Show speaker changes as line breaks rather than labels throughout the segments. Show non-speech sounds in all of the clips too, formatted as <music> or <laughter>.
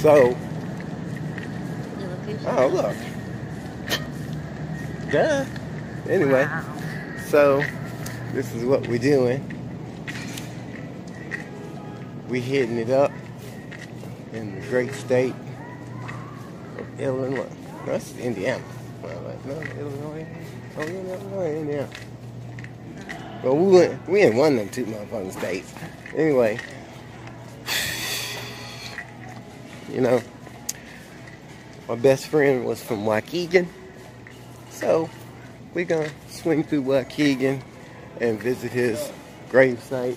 So, oh look, duh. Anyway,
Wow.
so this is what we're doing. We're hitting it up in the great state of Illinois. No, that's Indiana. Well, No, Illinois. Oh, yeah, Illinois, Indiana. But we went, we in one of them two motherfucking states. Anyway, you know, my best friend was from Waukegan. So we're gonna swing through Waukegan and visit his grave site.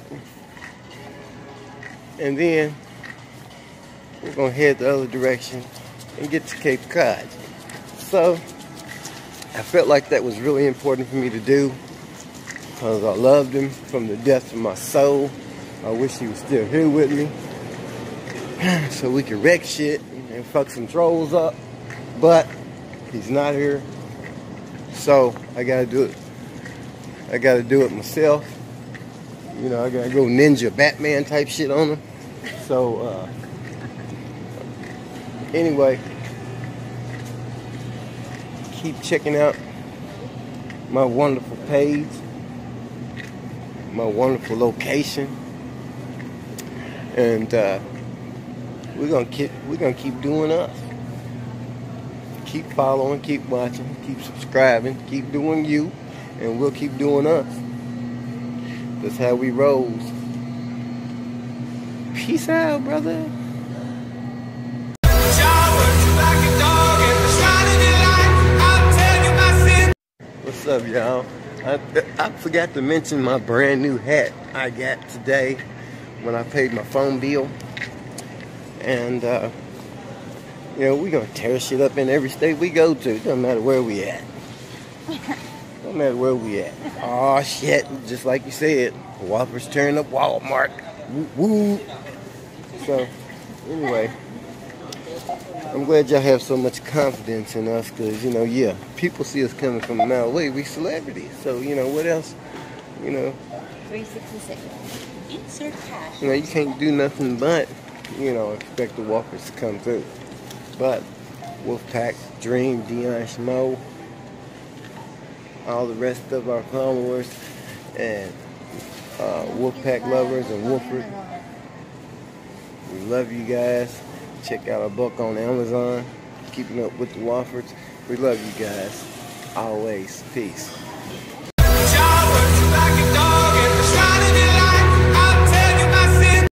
And then we're gonna head the other direction and get to Cape Cod. So I felt like that was really important for me to do because I loved him from the depths of my soul. I wish he was still here with me <clears throat> so we can wreck shit and fuck some trolls up. But he's not here, so I gotta do it. I gotta do it myself. You know, I gotta go ninja Batman type shit on him. So, uh, anyway, keep checking out my wonderful page, my wonderful location, and uh, we're gonna keep we're gonna keep doing us. Keep following, keep watching, keep subscribing, keep doing you, and we'll keep doing us. That's how we rolls. Peace out, brother. What's up, y'all? I, I forgot to mention my brand new hat I got today when I paid my phone bill. And, uh, you know, we're going to tear shit up in every state we go to. Doesn't matter where we at. Don't matter where we at. Oh shit, just like you said, Woffords tearing up Walmart. Woo woo. So, anyway, I'm glad y'all have so much confidence in us because, you know, yeah, people see us coming from a mile away. We celebrities. So, you know, what else? You know,
366. Insert cash.
you know, you can't do nothing but, you know, expect the Woffords to come through. But Wolfpack, Dream, Dion Schmo, all the rest of our followers, and uh, Wolfpack lovers and Wofford, we love you guys. Check out our book on Amazon, Keeping Up with the Wofford's. We love you guys. Always. Peace.